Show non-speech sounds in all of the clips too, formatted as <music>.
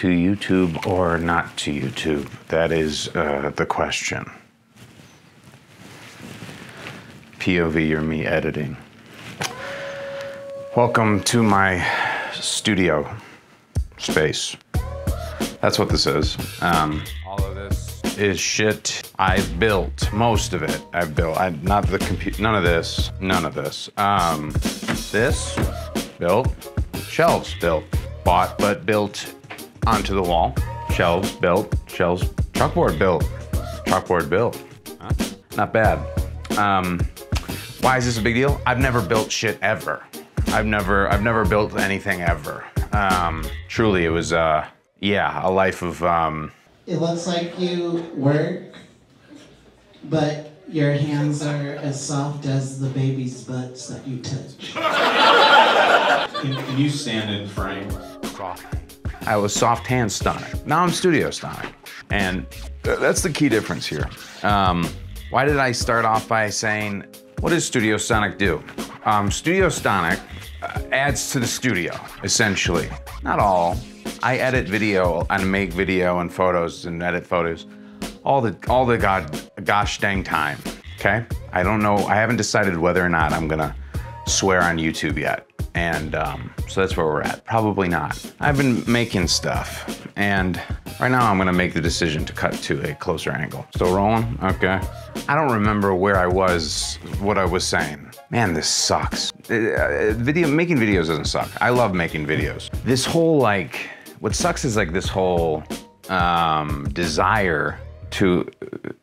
to YouTube or not to YouTube? That is uh, the question. POV or me editing. Welcome to my studio space. That's what this is. Um, all of this is shit I've built. Most of it I've built. I, not the computer. None of this. None of this. Um, this built. Shelves built. Bought but built onto the wall. Shelves built. Shelves. Chalkboard built. Chalkboard built. Huh? Not bad. Um, why is this a big deal? I've never built shit ever. I've never I've never built anything ever. Um, truly, it was uh, yeah, a life of um, It looks like you work, but your hands are as soft as the baby's butts that you touch. Can, can you stand in frame? I was soft hand stomach. Now I'm studio stomach. And that's the key difference here. Um, why did I start off by saying, what does Studio Stonic do? Um, studio Stonic uh, adds to the studio, essentially. Not all. I edit video and make video and photos and edit photos all the all the god gosh dang time. Okay? I don't know. I haven't decided whether or not I'm gonna swear on YouTube yet. And um, so that's where we're at. Probably not. I've been making stuff, and right now I'm gonna make the decision to cut to a closer angle. Still rolling? Okay. I don't remember where I was, what I was saying. Man, this sucks. Uh, uh, video making videos doesn't suck. I love making videos. This whole like, what sucks is like this whole um, desire to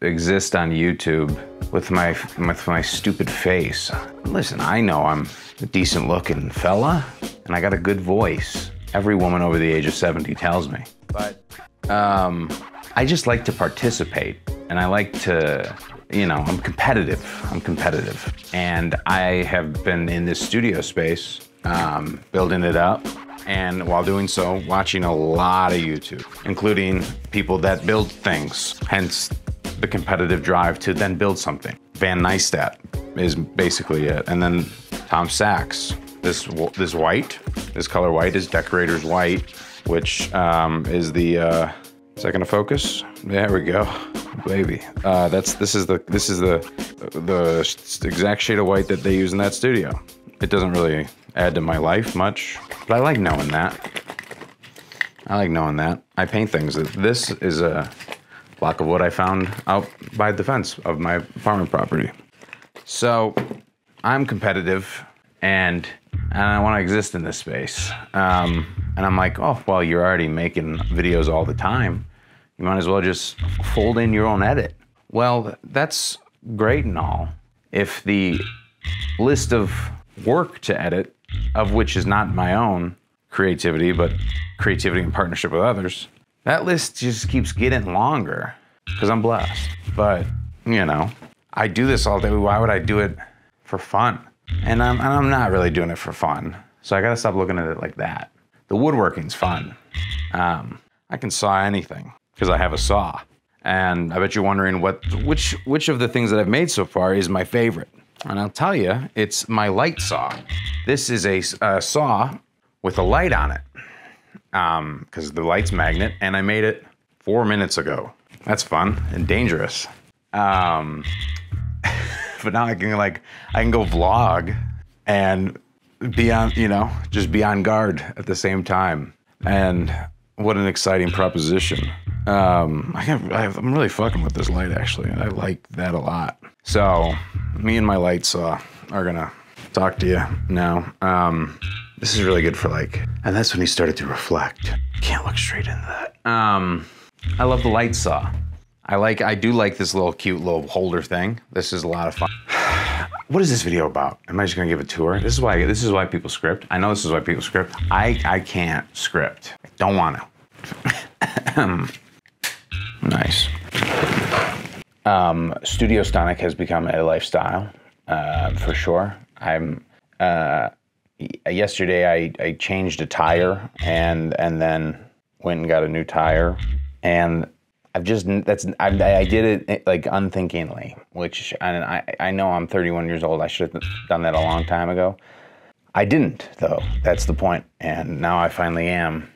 exist on YouTube with my with my stupid face. Listen, I know I'm a decent looking fella and I got a good voice. Every woman over the age of 70 tells me. But um, I just like to participate and I like to, you know, I'm competitive. I'm competitive. And I have been in this studio space, um, building it up. And while doing so, watching a lot of YouTube, including people that build things, hence the competitive drive to then build something. Van Neistat is basically it. And then Tom Sachs. This, this white, this color white is decorator's white, which um, is the, uh, that gonna focus? There we go, <laughs> baby. Uh, that's this is the this is the the exact shade of white that they use in that studio. It doesn't really add to my life much, but I like knowing that. I like knowing that. I paint things. This is a block of wood I found out by the fence of my apartment property. So I'm competitive and and I want to exist in this space. Um, and I'm like, oh, well, you're already making videos all the time. You might as well just fold in your own edit. Well, that's great and all. If the list of work to edit, of which is not my own creativity, but creativity in partnership with others, that list just keeps getting longer because I'm blessed. But, you know, I do this all day. Why would I do it for fun? And I'm, and I'm not really doing it for fun. So I gotta stop looking at it like that. The woodworking's fun. Um, I can saw anything because I have a saw. And I bet you're wondering what, which, which of the things that I've made so far is my favorite. And I'll tell you, it's my light saw. This is a, a saw with a light on it because um, the light's magnet, and I made it four minutes ago. That's fun and dangerous. Um, <laughs> <laughs> but now I can like I can go vlog and be on you know just be on guard at the same time. And what an exciting proposition. Um, I have, I'm really fucking with this light actually. I like that a lot. So me and my light saw are gonna talk to you now. Um, this is really good for like, and that's when he started to reflect. Can't look straight into that. Um, I love the light saw. I like, I do like this little cute little holder thing. This is a lot of fun. <sighs> what is this video about? Am I just gonna give a tour? This is why, this is why people script. I know this is why people script. I, I can't script. I don't want <clears throat> to. nice. Um, Studio Stonic has become a lifestyle, uh, for sure. I'm, uh, yesterday I, I changed a tire and, and then went and got a new tire and I've just that's I, I did it like unthinkingly, which and I I know I'm 31 years old. I should have done that a long time ago. I didn't though. That's the point. And now I finally am.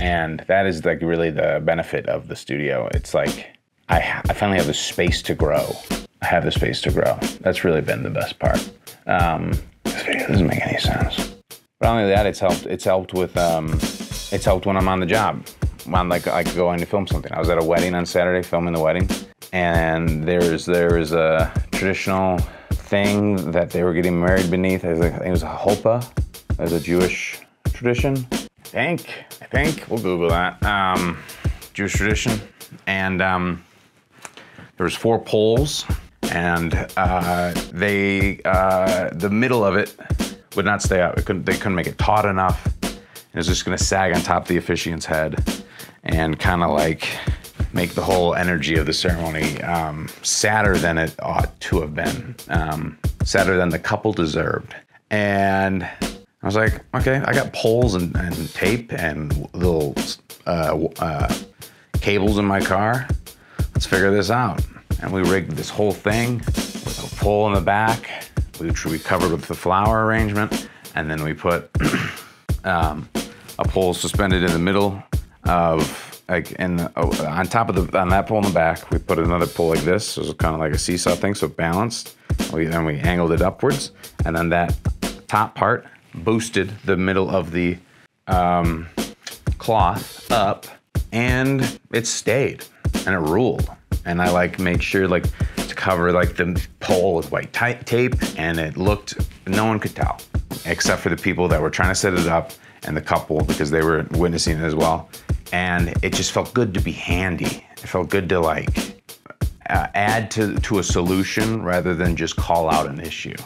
And that is like really the benefit of the studio. It's like I, I finally have the space to grow. I have the space to grow. That's really been the best part. Um, this video doesn't make any sense. But not only that, it's helped. It's helped with. Um, it's helped when I'm on the job. I'm like I go going to film something. I was at a wedding on Saturday filming the wedding, and there's there is a traditional thing that they were getting married beneath. I think it was a chuppah. As a Jewish tradition. I think. I think we'll Google that. Um, Jewish tradition, and um, there was four poles, and uh, they uh, the middle of it would not stay up. It couldn't, they couldn't make it taut enough. It was just gonna sag on top of the officiant's head and kind of like make the whole energy of the ceremony um, sadder than it ought to have been, um, sadder than the couple deserved. And I was like, okay, I got poles and, and tape and little uh, uh, cables in my car. Let's figure this out. And we rigged this whole thing with a pole in the back, which we covered with the flower arrangement. And then we put <clears throat> um, a pole suspended in the middle of like the, oh, on top of the on that pole in the back, we put another pole like this. So it was kind of like a seesaw thing, so balanced. We then we angled it upwards, and then that top part boosted the middle of the um, cloth up, and it stayed, and it ruled. And I like made sure like to cover like the pole with white tape, and it looked no one could tell, except for the people that were trying to set it up and the couple because they were witnessing it as well and it just felt good to be handy. It felt good to like uh, add to, to a solution rather than just call out an issue.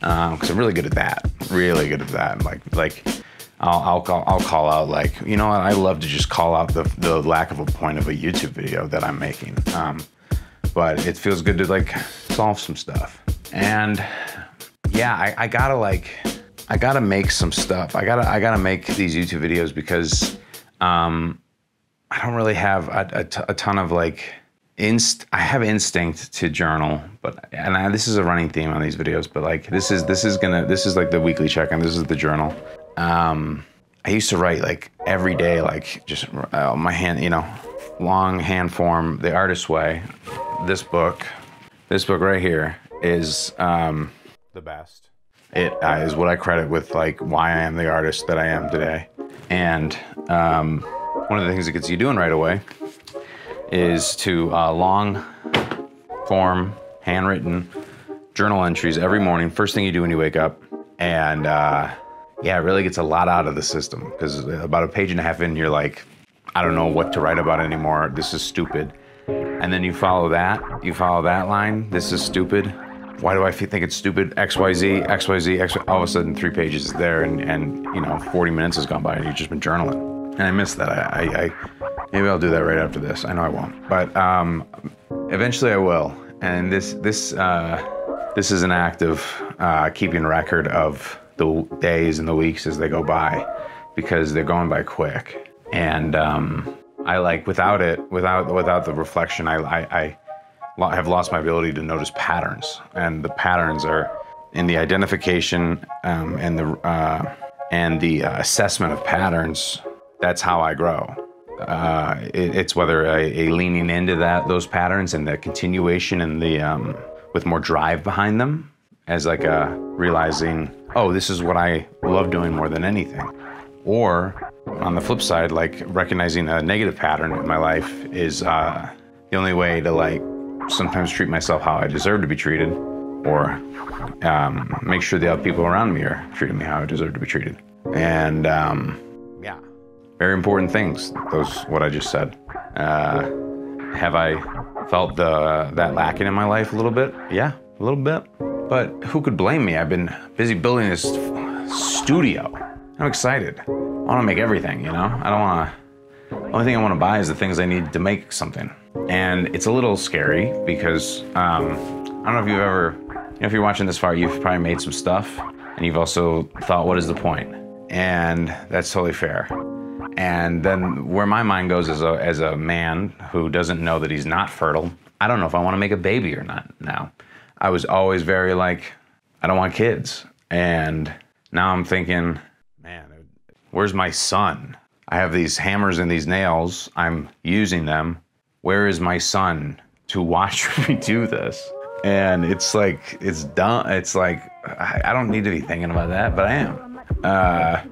Because um, I'm really good at that. Really good at that. Like, like I'll, I'll, call, I'll call out like, you know? I love to just call out the, the lack of a point of a YouTube video that I'm making. Um, but it feels good to like solve some stuff. And yeah, I, I gotta like, I gotta make some stuff. I gotta, I gotta make these YouTube videos because um, I don't really have a, ton of like, inst. I have instinct to journal, but and I, this is a running theme on these videos. But like, this is this is gonna, this is like the weekly check-in. This is the journal. Um, I used to write like every day, like just uh, my hand, you know, long hand form, the artist way. This book, this book right here is um, the best. It uh, is what I credit with like why I am the artist that I am today. And um, one of the things it gets you doing right away is to uh, long form, handwritten journal entries every morning. First thing you do when you wake up, and uh, yeah, it really gets a lot out of the system because about a page and a half in, you're like, I don't know what to write about anymore. This is stupid. And then you follow that. You follow that line. This is stupid why do I think it's stupid? XYZ, XYZ, X. All of a sudden, three pages is there, and, and you know, 40 minutes has gone by, and you've just been journaling. And I miss that. I, I, I maybe I'll do that right after this. I know I won't, but um, eventually I will. And this this uh, this is an act of uh, keeping record of the days and the weeks as they go by, because they're going by quick. And um, I like without it, without without the reflection, I I, I have lost my ability to notice patterns, and the patterns are in the identification um, and the uh, and the uh, assessment of patterns. That's how I grow. Uh, it, it's whether a, a, leaning into that those patterns and the continuation and the um, with more drive behind them, as like a realizing, oh, this is what I love doing more than anything, or on the flip side, like recognizing a negative pattern in my life is uh, the only way to like sometimes treat myself how I deserve to be treated, or um, make sure the other people around me are treating me how I deserve to be treated. And um, yeah, very important things. Those what I just said. Uh, have I felt the that lacking in my life a little bit? Yeah, a little bit. But who could blame me? I've been busy building this studio. I'm excited. I want to make everything. You know, I don't want to. Only thing I want to buy is the things I need to make something. And it's a little scary because um, I don't know if you've ever, you know, if you're watching this far, you've probably made some stuff and you've also thought, what is the point? And that's totally fair. And then where my mind goes as a, as a man who doesn't know that he's not fertile I don't know if I want to make a baby or not now. I was always very like, I don't want kids. And now I'm thinking, man, where's my son? I have these hammers and these nails. I'm using them. Where is my son to watch <laughs> me do this? And it's like, it's dumb. It's like, I, I don't need to be thinking about that, but I am. Uh,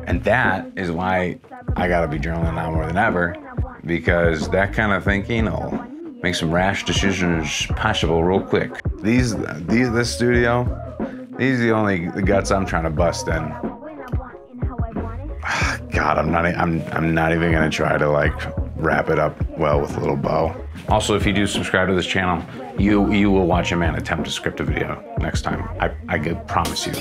<sighs> and that is why I got to be journaling now more than ever because that kind of thinking will make some rash decisions possible real quick. These, these, this studio, these are the only guts I'm trying to bust in. <sighs> God, I'm not, I'm, I'm not even gonna try to like wrap it up well with a little bow. Also, if you do subscribe to this channel, you you will watch a man attempt to script a video next time. I, I could promise you.